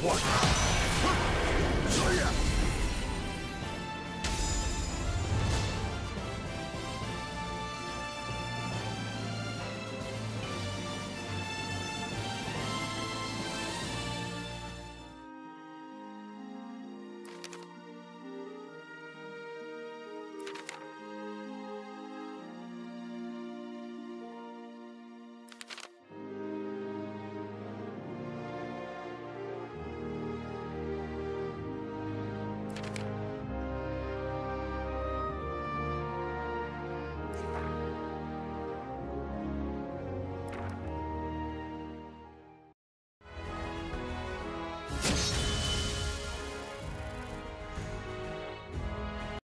What?